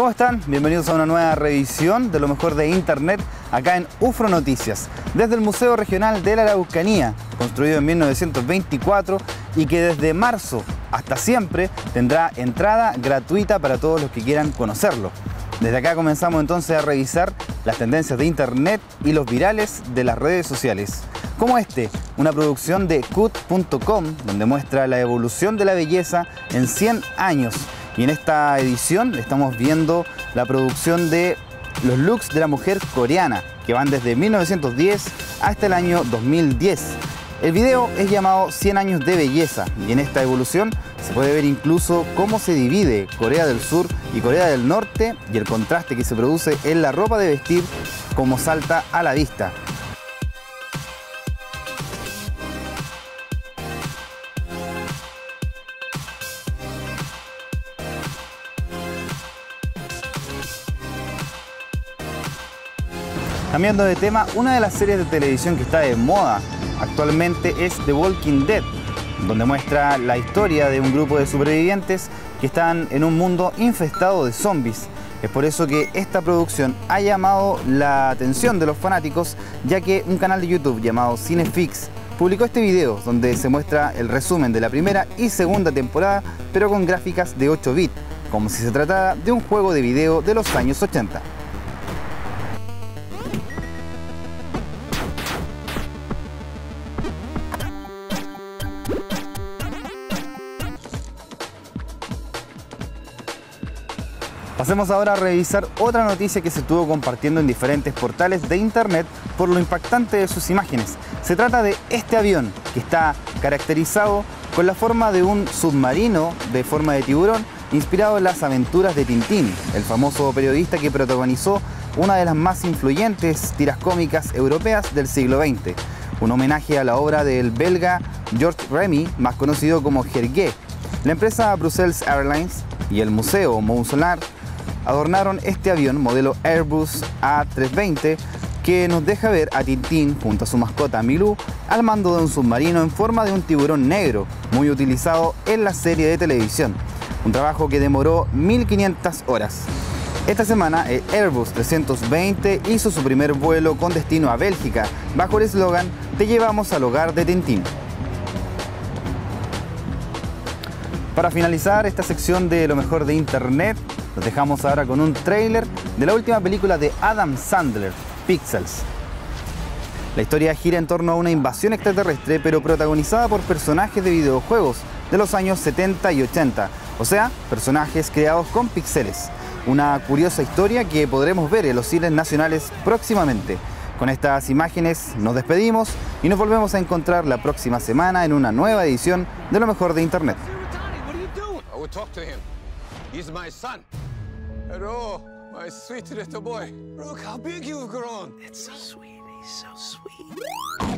¿Cómo están? Bienvenidos a una nueva revisión de lo mejor de Internet acá en UFRO Noticias, desde el Museo Regional de la Araucanía, construido en 1924 y que desde marzo hasta siempre tendrá entrada gratuita para todos los que quieran conocerlo. Desde acá comenzamos entonces a revisar las tendencias de Internet y los virales de las redes sociales. Como este, una producción de cut.com donde muestra la evolución de la belleza en 100 años. Y en esta edición estamos viendo la producción de los looks de la mujer coreana, que van desde 1910 hasta el año 2010. El video es llamado 100 años de belleza y en esta evolución se puede ver incluso cómo se divide Corea del Sur y Corea del Norte y el contraste que se produce en la ropa de vestir como salta a la vista. Cambiando de tema, una de las series de televisión que está de moda actualmente es The Walking Dead, donde muestra la historia de un grupo de supervivientes que están en un mundo infestado de zombies. Es por eso que esta producción ha llamado la atención de los fanáticos, ya que un canal de YouTube llamado Cinefix publicó este video donde se muestra el resumen de la primera y segunda temporada, pero con gráficas de 8 bits, como si se tratara de un juego de video de los años 80. Pasemos ahora a revisar otra noticia que se estuvo compartiendo en diferentes portales de internet por lo impactante de sus imágenes. Se trata de este avión que está caracterizado con la forma de un submarino de forma de tiburón inspirado en las aventuras de Tintín, el famoso periodista que protagonizó una de las más influyentes tiras cómicas europeas del siglo XX. Un homenaje a la obra del belga George Remy, más conocido como Hergé. La empresa Brussels Airlines y el museo Mont Solar adornaron este avión modelo Airbus A320 que nos deja ver a Tintín junto a su mascota Milú al mando de un submarino en forma de un tiburón negro, muy utilizado en la serie de televisión. Un trabajo que demoró 1500 horas. Esta semana el Airbus 320 hizo su primer vuelo con destino a Bélgica bajo el eslogan Te llevamos al hogar de Tintín. Para finalizar esta sección de lo mejor de Internet, los dejamos ahora con un tráiler de la última película de Adam Sandler, Pixels. La historia gira en torno a una invasión extraterrestre, pero protagonizada por personajes de videojuegos de los años 70 y 80, o sea, personajes creados con píxeles. Una curiosa historia que podremos ver en los cines nacionales próximamente. Con estas imágenes nos despedimos y nos volvemos a encontrar la próxima semana en una nueva edición de lo mejor de Internet. He's my son. Hello, my sweet little boy. Look how big you've grown. It's so sweet. He's so sweet.